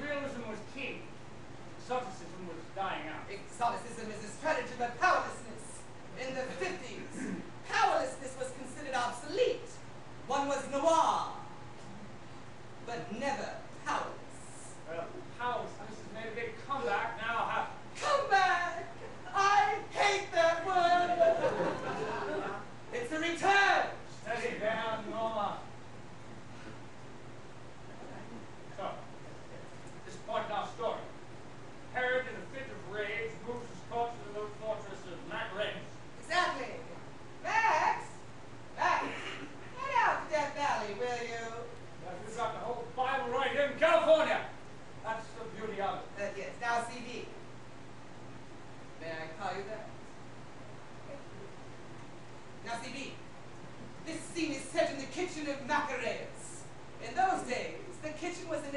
realism was key. Exoticism was dying out. Exoticism is a strategy of powerlessness. In the fifth ayuda. This scene is set in the kitchen of Macareus. In those days, the kitchen was an